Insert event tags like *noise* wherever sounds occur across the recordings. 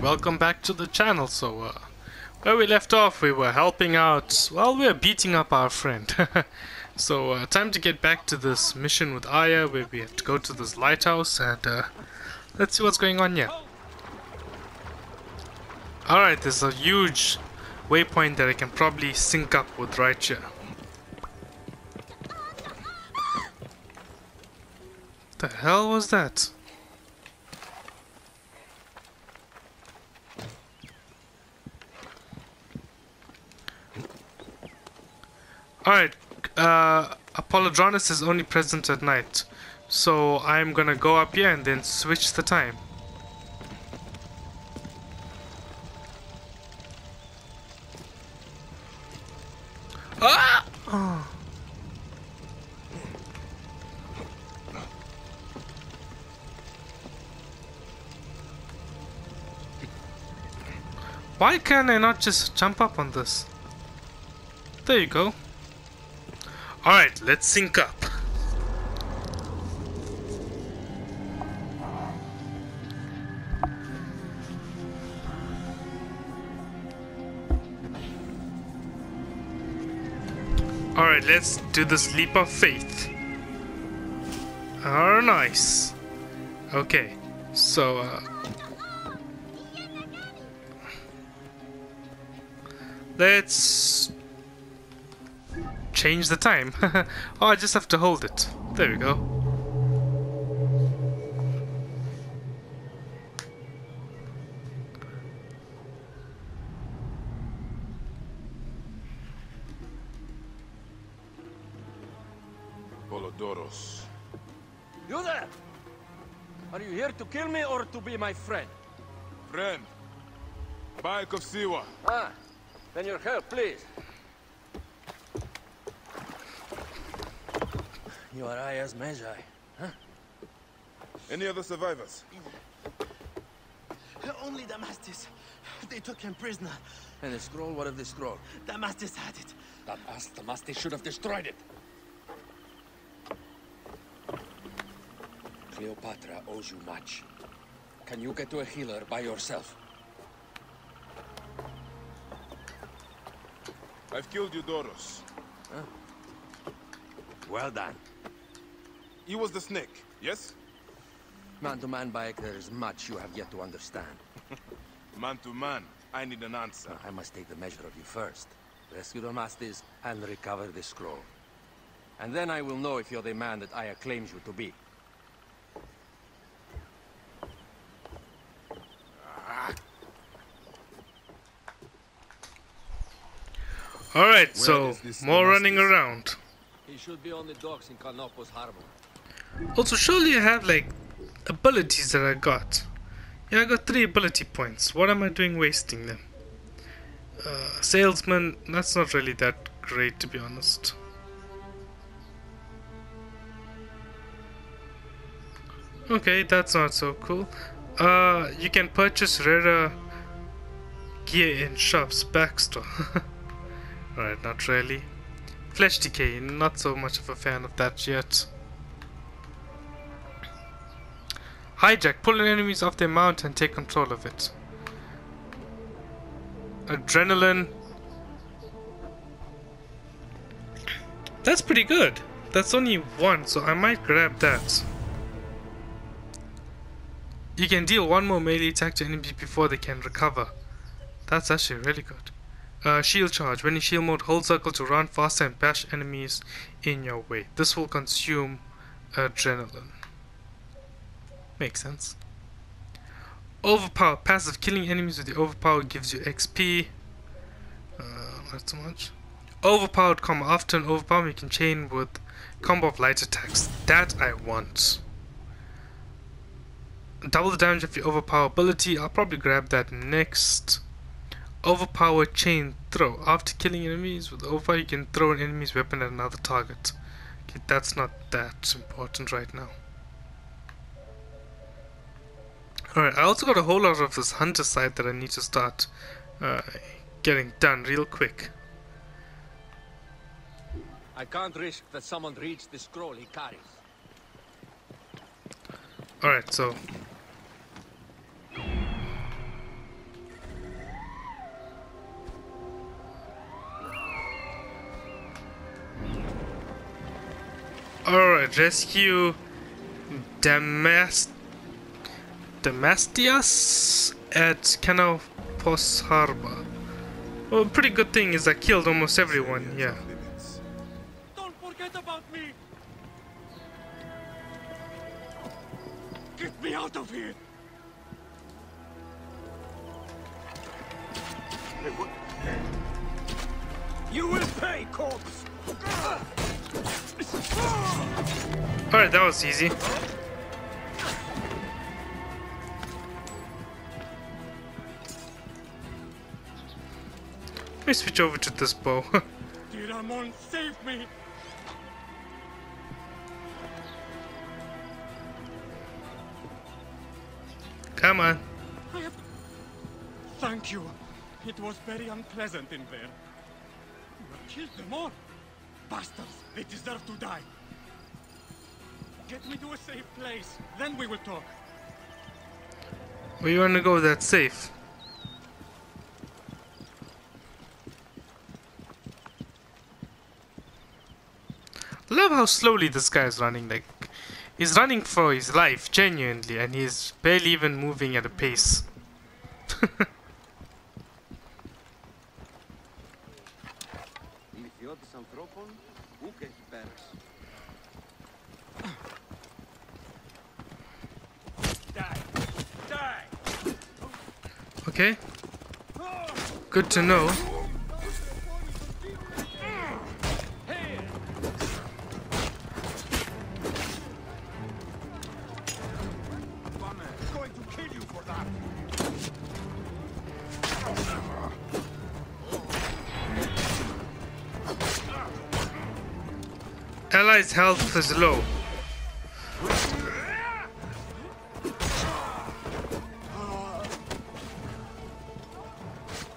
welcome back to the channel. So, uh, where we left off, we were helping out, well, we were beating up our friend. *laughs* so, uh, time to get back to this mission with Aya, where we have to go to this lighthouse, and uh, let's see what's going on here. Alright, there's a huge waypoint that I can probably sync up with right here. The hell was that? Alright, uh, Apollodorus is only present at night. So I'm gonna go up here and then switch the time. Ah! Why can I not just jump up on this? There you go. Alright, let's sync up. Alright, let's do this leap of faith. Oh, nice. Okay, so, uh, Let's change the time. *laughs* oh, I just have to hold it. There we go. Polodoros. You there! Are you here to kill me or to be my friend? Friend. Bayek of Siwa. Ah, then your help, please. You are Aya's Medjay, huh? Any other survivors? Only Damastes. They took him prisoner. And the scroll, what of the scroll? Damastes had it. Damas, Damastes should have destroyed it. Cleopatra owes you much. Can you get to a healer by yourself? I've killed Eudoros. Well done. He was the snake, yes? Man to man, Bayek, there is much you have yet to understand. *laughs* Man to man, I need an answer. I must take the measure of you first. Rescue Damastes and recover the scroll. And then I will know if you're the man that Aya claims you to be. Alright, so more running around. He should be on the docks in Canopus Harbor. Also, surely I have like abilities that I got. Yeah, I got three ability points. What am I doing wasting them? Uh, salesman, that's not really that great to be honest. Okay, that's not so cool. Uh, you can purchase rarer gear in shops backstore. *laughs* Alright, not really. Flesh decay, not so much of a fan of that yet. Hijack, pull enemies off their mount and take control of it. Adrenaline. That's pretty good. That's only one, so I might grab that. You can deal one more melee attack to enemies before they can recover. That's actually really good. Uh, shield charge. When in shield mode, hold circle to run faster and bash enemies in your way. This will consume adrenaline. Makes sense. Overpower. Passive. Killing enemies with the overpower gives you XP. Uh, not so much. Overpowered combo. After an overpower, you can chain with combo of light attacks. That I want. Double the damage of your overpower ability. I'll probably grab that next. Overpower chain throw. After killing enemies with overpower, you can throw an enemy's weapon at another target. Okay, that's not that important right now. Alright, I also got a whole lot of this hunter side that I need to start uh, getting done real quick. I can't risk that someone reads the scroll he carries. Alright, so... Alright, rescue Damast Damastes at Canopus Harbor. Well, pretty good thing is I killed almost everyone, yeah. Don't forget about me! Get me out of here! You will pay, corpse! Alright, that was easy. Me switch over to this bow. *laughs* Diramon, save me! Come on. I have... Thank you. It was very unpleasant in there. You have killed them all. Bastards, they deserve to die. Get me to a safe place, then we will talk. Where you wanna go that's safe? love how slowly this guy is running. Like, he's running for his life, genuinely, and he's barely even moving at a pace. *laughs* okay. Good to know. Allies' health is low.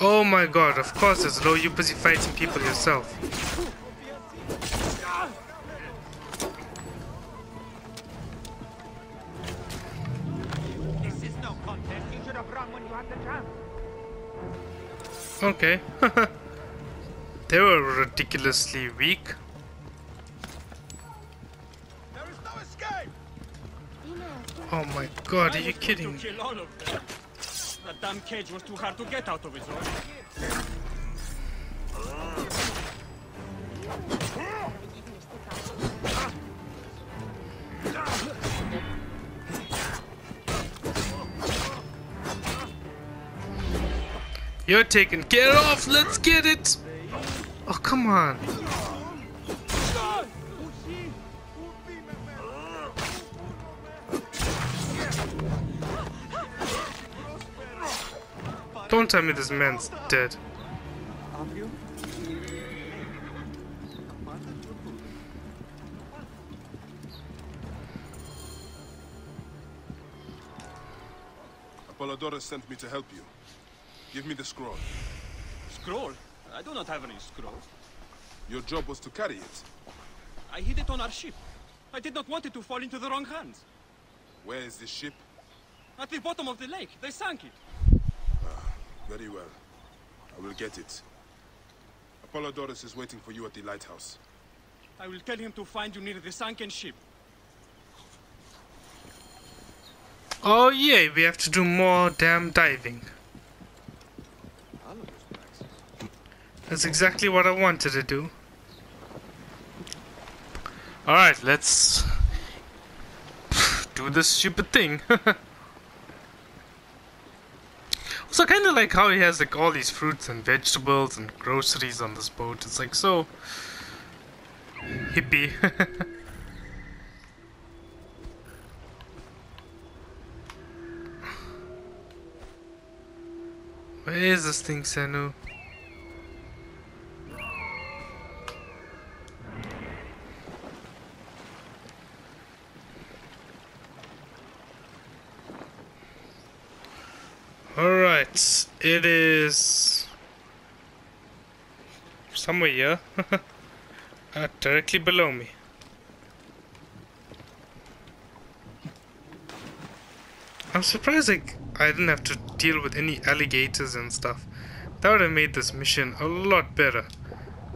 Oh my god, of course it's low. You're busy fighting people yourself. This is no contest. You should have run when you had the chance. Okay. *laughs* they were ridiculously weak. Oh my god, are you kidding? Them. That damn cage was too hard to get out of his own. You're taken care of, let's get it! Oh, come on. Don't tell me this man's dead. Apollodorus sent me to help you. Give me the scroll. Scroll? I do not have any scrolls. Your job was to carry it. I hid it on our ship. I did not want it to fall into the wrong hands. Where is the ship? At the bottom of the lake, they sank it. Very well. I will get it. Apollodorus is waiting for you at the lighthouse. I will tell him to find you near the sunken ship. Oh yeah, we have to do more damn diving. That's exactly what I wanted to do. Alright, let's *sighs* do this stupid thing. *laughs* so kinda like how he has like all these fruits and vegetables and groceries on this boat. It's like so hippie. *laughs* Where is this thing, Senu? Alright, it is somewhere here, *laughs* uh, directly below me. I'm surprised like I didn't have to deal with any alligators and stuff. That would have made this mission a lot better.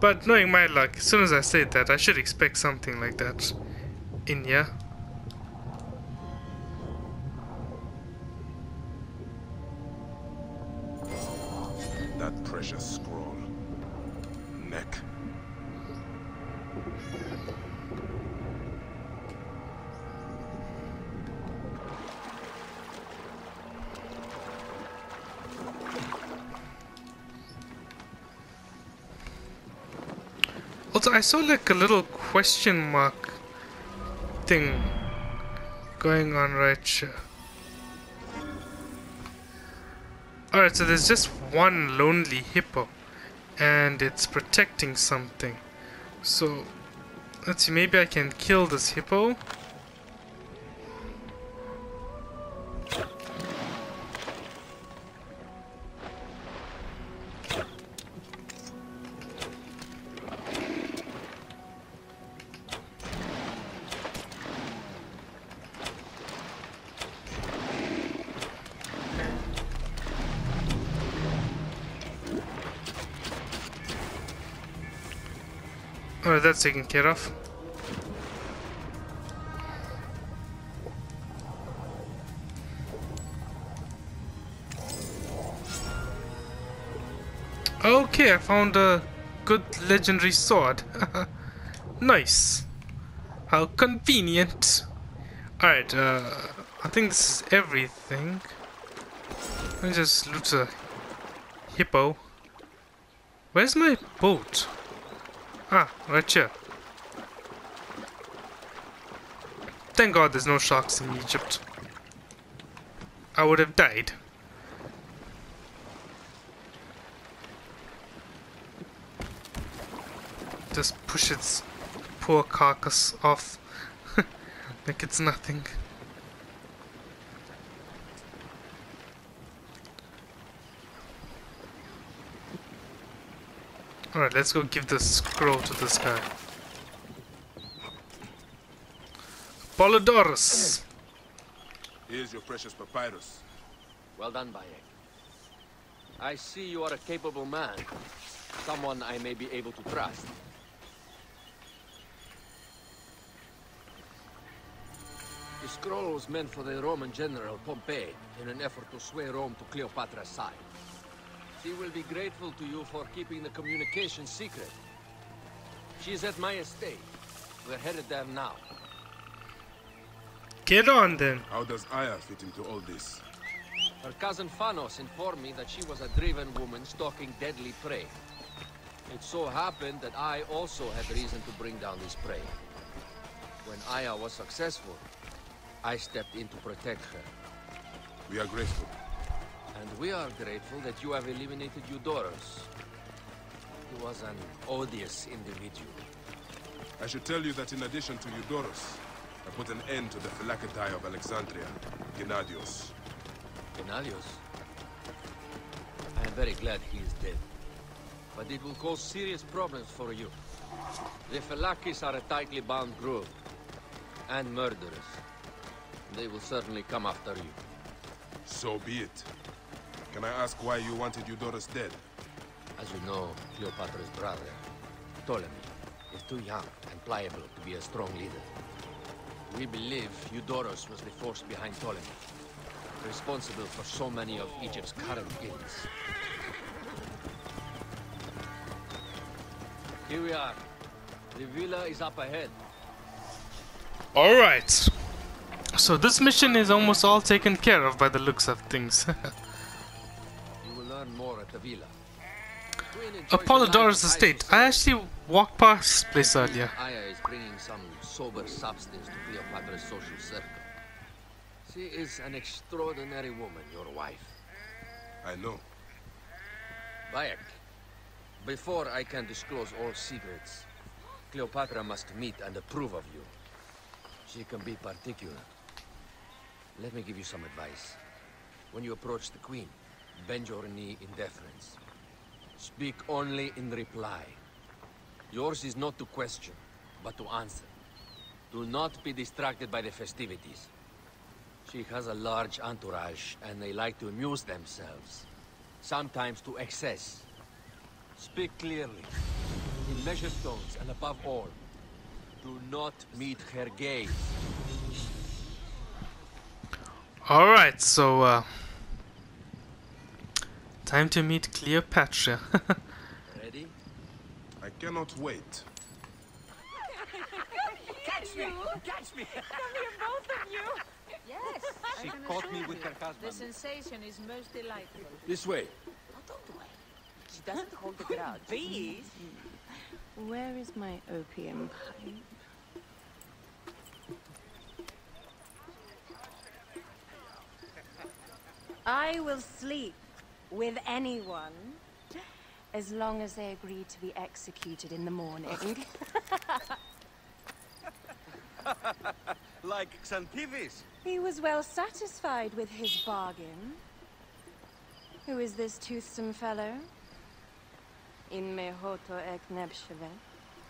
But knowing my luck, as soon as I said that, I should expect something like that. in here. Precious scroll. Neck. Also, I saw like a little question mark thing going on right here. Alright, so there's just one lonely hippo and it's protecting something. So, let's see, maybe I can kill this hippo. That's taken care of. Okay, I found a good legendary sword. *laughs* nice. How convenient. Alright, uh, I think this is everything. Let me just loot a hippo. Where's my boat? Ah, right here. Thank God there's no sharks in Egypt. I would have died. Just push its poor carcass off *laughs* like it's nothing. Alright, let's go give the scroll to this guy. Polydorus! Here's your precious papyrus. Well done, Bayek. I see you are a capable man. Someone I may be able to trust. The scroll was meant for the Roman general Pompey in an effort to sway Rome to Cleopatra's side. She will be grateful to you for keeping the communication secret. She is at my estate. We're headed there now. Get on then. How does Aya fit into all this? Her cousin Phanos informed me that she was a driven woman stalking deadly prey. It so happened that I also had reason to bring down this prey. When Aya was successful, I stepped in to protect her. We are grateful. And we are grateful that you have eliminated Eudoros. He was an odious individual. I should tell you that in addition to Eudoros, I put an end to the Phylakitai of Alexandria, Gennadios. Gennadios? I am very glad he is dead. But it will cause serious problems for you. The Phylakis are a tightly bound group. And murderers. They will certainly come after you. So be it. Can I ask why you wanted Eudoros dead? As you know, Cleopatra's brother, Ptolemy, is too young and pliable to be a strong leader. We believe Eudoros was the force behind Ptolemy, responsible for so many of Egypt's current ills. Here we are. The villa is up ahead. Alright. So this mission is almost all taken care of by the looks of things. *laughs* Apollodorus life of estate. I actually walked past this place earlier. Aya is bringing some sober substance to Cleopatra's social circle. She is an extraordinary woman, your wife. I know. Bayek, before I can disclose all secrets, Cleopatra must meet and approve of you. She can be particular. Let me give you some advice. When you approach the Queen, bend your knee in deference. Speak only in reply. Yours is not to question, but to answer. Do not be distracted by the festivities. She has a large entourage, and they like to amuse themselves. Sometimes to excess. Speak clearly, in measured tones, and above all, Do not meet her gaze. Alright, so uh time to meet Cleopatra. *laughs* Ready? I cannot wait. Catch me! Catch me! Come here, both of you! Yes, *laughs* She caught me with her husband. The sensation is most delightful. This way. Not all the way. She doesn't hold the grudge. Please? Where is my opium pipe? I will sleep with anyone as long as they agree to be executed in the morning. *laughs* Like Xantivis. he was well satisfied with his bargain. Who is this toothsome fellow? In mehoto ek nebsheve.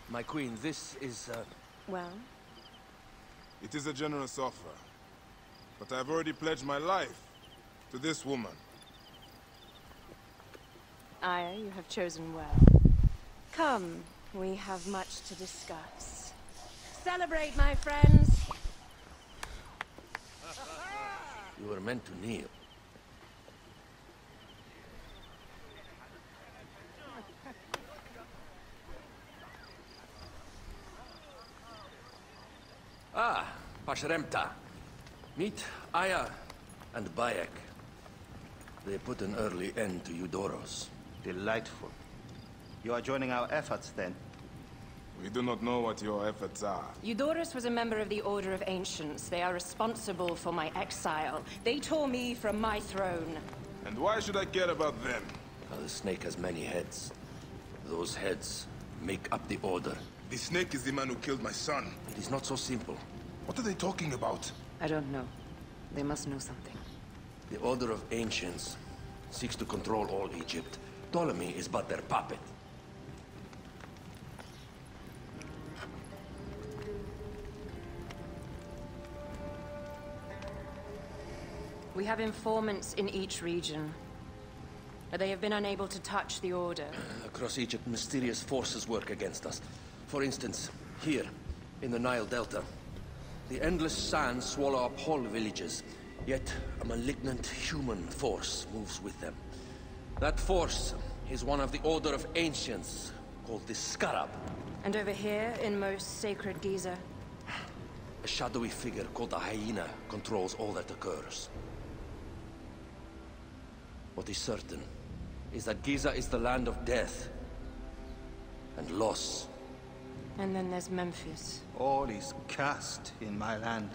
My queen, this is, uh, Well, It is a generous offer. But I've already pledged my life to this woman. Aya, you have chosen well. Come, we have much to discuss. Celebrate, my friends! you were meant to kneel. *laughs* Ah, Pasherenptah. Meet Aya and Bayek. They put an early end to Eudoros. Delightful. You are joining our efforts then? We do not know what your efforts are. Eudoros was a member of the Order of Ancients. They are responsible for my exile. They tore me from my throne. And why should I care about them? Now, the snake has many heads. Those heads make up the Order. The snake is the man who killed my son. It is not so simple. What are they talking about? I don't know. They must know something. The Order of Ancients seeks to control all Egypt. Ptolemy is but their puppet. We have informants in each region. But they have been unable to touch the Order. *clears throat* Across Egypt, mysterious forces work against us. For instance, here, in the Nile Delta, the endless sands swallow up whole villages, yet a malignant human force moves with them. That force is one of the Order of Ancients, called the Scarab. And over here, in most sacred Giza, A shadowy figure called the Hyena controls all that occurs. What is certain is that Giza is the land of death and loss. and then there's Memphis. All is cursed in my land.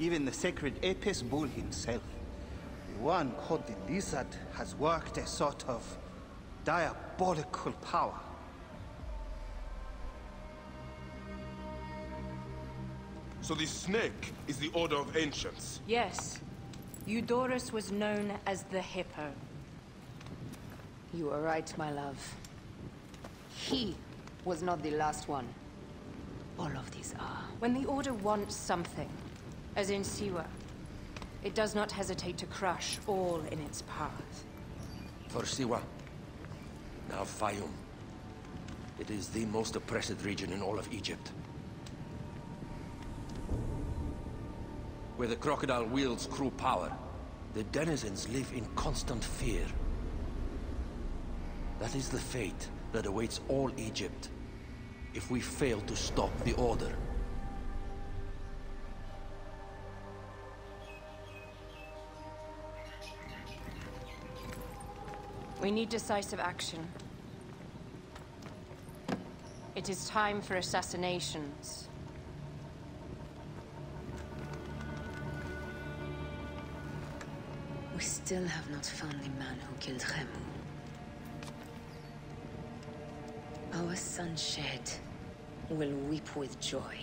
Even the sacred Apis bull himself. The one called the Lizard has worked a sort of diabolical power. So the snake is the Order of Ancients. Yes, Eudoros was known as the Hippo. You are right, my love. He was not the last one. All of these are. When the Order wants something, as in Siwa, it does not hesitate to crush all in its path. For Siwa, now Fayum. It is the most oppressed region in all of Egypt. Where the crocodile wields cruel power, the denizens live in constant fear. That is the fate that awaits all Egypt if we fail to stop the Order. We need decisive action. It is time for assassinations. We still have not found the man who killed Khemu. Our son Shed will weep with joy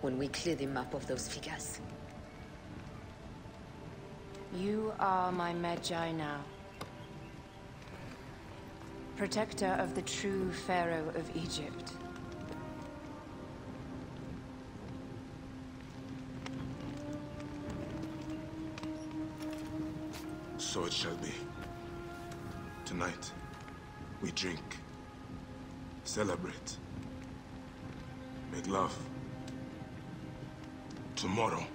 when we clear the map of those figures. You are my Medjay now. Protector of the true Pharaoh of Egypt. So it shall be. Tonight, we drink, celebrate, make love. tomorrow.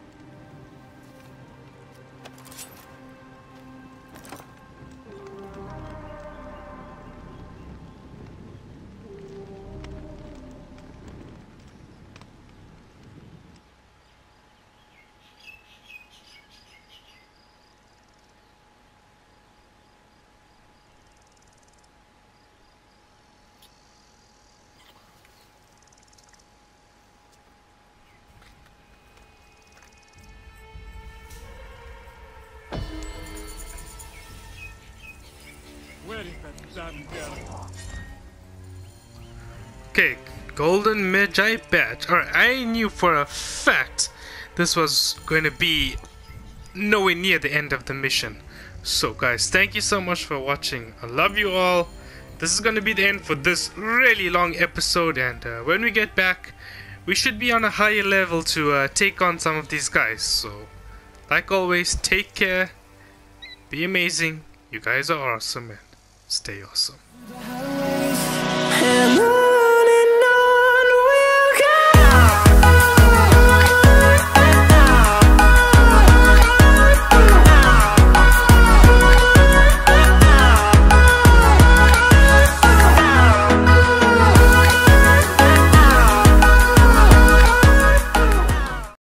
Okay, Golden Medjay badge. Alright, I knew for a fact this was going to be nowhere near the end of the mission. So guys, thank you so much for watching. I love you all. This is going to be the end for this really long episode and uh, when we get back, we should be on a higher level to uh, take on some of these guys. So, like always, take care, be amazing, you guys are awesome and stay awesome.